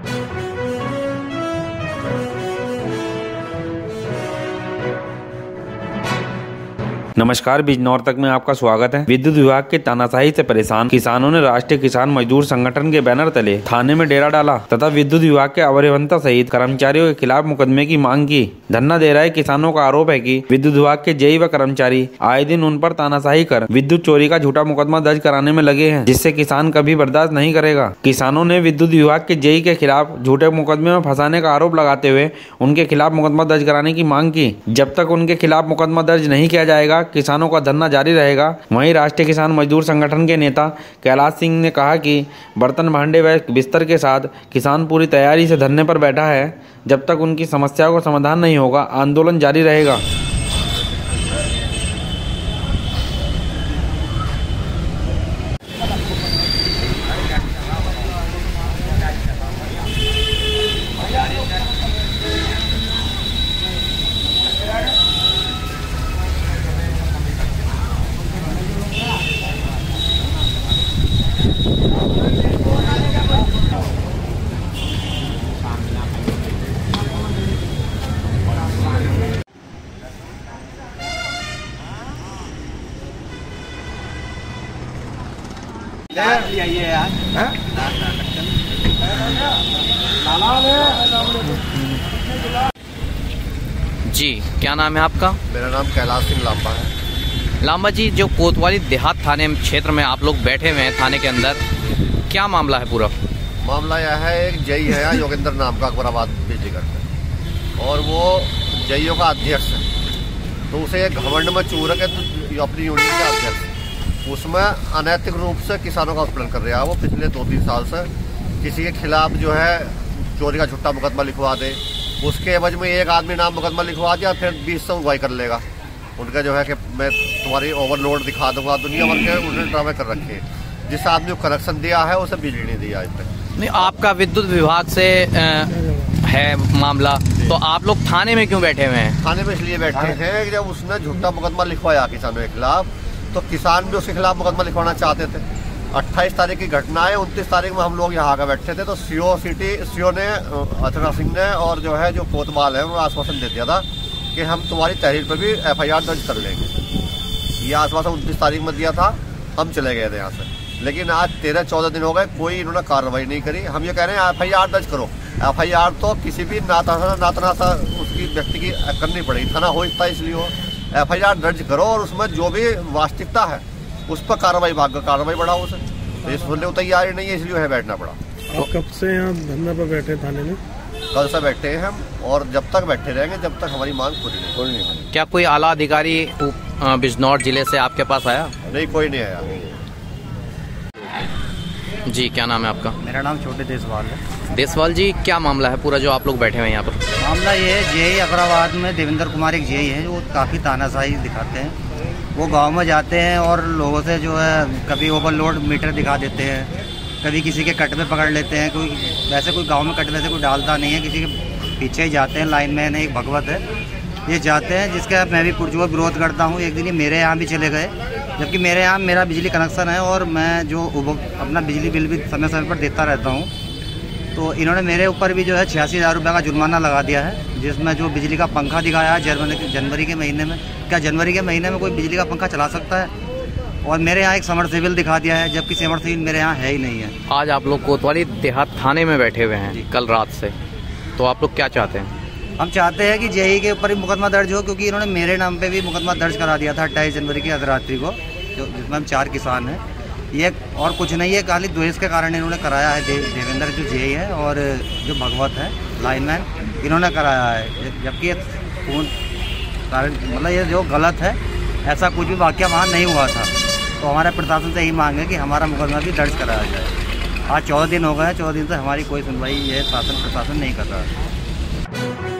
Thank you. नमस्कार, बिजनौर तक में आपका स्वागत है। विद्युत विभाग के तानाशाही से परेशान किसानों ने राष्ट्रीय किसान मजदूर संगठन के बैनर तले थाने में डेरा डाला तथा विद्युत विभाग के अवरिवंता सहित कर्मचारियों के खिलाफ मुकदमे की मांग की। धरना दे रहे किसानों का आरोप है की विद्युत विभाग के जेई व कर्मचारी आए दिन उन पर तानाशाही कर विद्युत चोरी का झूठा मुकदमा दर्ज कराने में लगे हैं, जिससे किसान कभी बर्दाश्त नहीं करेगा। किसानों ने विद्युत विभाग के जेई के खिलाफ झूठे मुकदमे में फंसाने का आरोप लगाते हुए उनके खिलाफ मुकदमा दर्ज कराने की मांग की। जब तक उनके खिलाफ मुकदमा दर्ज नहीं किया जाएगा किसानों का धरना जारी रहेगा। वहीं राष्ट्रीय किसान मजदूर संगठन के नेता कैलाश सिंह ने कहा कि बर्तन भांडे व बिस्तर के साथ किसान पूरी तैयारी से धरने पर बैठा है। जब तक उनकी समस्याओं का समाधान नहीं होगा, आंदोलन जारी रहेगा। जी क्या नाम है आपका? मेरा नाम कैलाश सिंह लांबा है। लांबा जी जो कोतवाली देहात थाने क्षेत्र में आप लोग बैठे हुए हैं थाने के अंदर क्या मामला है पूरा? मामला यह है एक जई है योगेंद्र नाम का अकबराबाद बिजली करते और वो जईयों का अध्यक्ष है। तो उसे एक घमंड में चूरक है तो अपनी यूनियन का अध्यक्ष। उसमें अनैतिक रूप से किसानों का उत्पीड़न कर रहा है। वो पिछले दो तीन साल से किसी के खिलाफ जो है चोरी का झुट्टा मुकदमा लिखवा दे। उसके एवज में एक आदमी नाम मुकदमा लिखवा दिया फिर बीस सौ उगवाई कर लेगा। उनका जो है कि मैं तुम्हारी ओवरलोड दिखा दूँगा दुनिया भर के उन्होंने ड्रामे कर रखे जिस आदमी को कनेक्शन दिया है उसे बिजली नहीं दिया आज तक। नहीं आपका विद्युत विभाग से है मामला। तो आप लोग थाने में क्यों बैठे हुए हैं? थाने में इसलिए बैठे हैं कि जब उसने झूठा मुकदमा लिखवाया किसानों के खिलाफ तो किसान भी उसके खिलाफ मुकदमा लिखवाना चाहते थे। अट्ठाईस तारीख की घटना है, उनतीस तारीख में हम लोग यहाँ आकर बैठे थे तो सीओ सिटी, सीओ ने अथरा सिंह ने और जो है जो कोतवाल है, उन्होंने आश्वासन दे दिया था कि हम तुम्हारी तहरीर पर भी एफआईआर दर्ज कर लेंगे। ये आश्वासन उनतीस तारीख में दिया था, हम चले गए थे यहाँ से। लेकिन आज तेरह, चौदह दिन हो गए, कोई इन्होंने कार्रवाई नहीं करी। हम ये कह रहे हैं, एफआईआर दर्ज करो। एफआईआर तो किसी भी नाता नातना उसकी व्यक्ति की करनी पड़ेगी थाना हो इसलिए हो एफआईआर दर्ज करो और उसमें जो भी वास्तविकता है उस पर कार्रवाई भाग कार्रवाई बढ़ाओ उसे। तो इस सुनने को तैयारी नहीं है इसलिए है बैठना पड़ा। तो कब से यहाँ धंधा पर बैठे थाने में? कल से बैठे हैं हम और जब तक बैठे रहेंगे जब तक हमारी मांग पूरी नहीं पूरी नहीं क्या कोई आला अधिकारी बिजनौर ज़िले से आपके पास आया? नहीं कोई नहीं आया। जी क्या नाम है आपका? मेरा नाम छोटे देसवाल है। देसवाल जी क्या मामला है पूरा जो आप लोग बैठे हुए हैं यहाँ पर? मामला ये है जेई अकराबाद में देवेंद्र कुमार एक जेई है जो काफ़ी तानाशाही दिखाते हैं। वो गाँव में जाते हैं और लोगों से जो है कभी ओवरलोड मीटर दिखा देते हैं कभी किसी के कट में पकड़ लेते हैं कोई वैसे कोई गाँव में कट वैसे कोई डालता नहीं है किसी के पीछे ही जाते हैं लाइन मैन है एक भगवत है। ये जाते हैं जिसका मैं भी पुरजोर विरोध करता हूँ। एक दिन ये मेरे यहाँ भी चले गए जबकि मेरे यहाँ मेरा बिजली कनेक्शन है और मैं जो अपना बिजली बिल भी समय समय पर देता रहता हूँ। तो इन्होंने मेरे ऊपर भी जो है छियासी हज़ार रुपये का जुर्माना लगा दिया है जिसमें जो बिजली का पंखा दिखाया है जनवरी जनवरी के महीने में। क्या जनवरी के महीने में कोई बिजली का पंखा चला सकता है? और मेरे यहाँ एक समरसेबल दिखा दिया है जबकि समरसेबल मेरे यहाँ है ही नहीं है। आज आप लोग कोतवाली देहात थाने में बैठे हुए हैं कल रात से। तो आप लोग क्या चाहते हैं? हम चाहते हैं कि जेई के ऊपर भी मुकदमा दर्ज हो, क्योंकि इन्होंने मेरे नाम पे भी मुकदमा दर्ज करा दिया था अट्ठाईस जनवरी की अर्धरात्रि को, जो जिसमें हम चार किसान हैं। ये और कुछ नहीं है खाली द्वेष के कारण इन्होंने कराया है। देवेंद्र जो जेई है और जो भगवत है, लाइनमैन, इन्होंने कराया है। जबकि खून कारण मतलब ये जो गलत है, ऐसा कुछ भी वाक्य वहाँ नहीं हुआ था। तो हमारे प्रशासन से यही मांग है कि हमारा मुकदमा भी दर्ज कराया जाए। आज चौदह दिन हो गए हैं, चौदह दिन से हमारी कोई सुनवाई ये शासन, प्रशासन नहीं कर रहा। है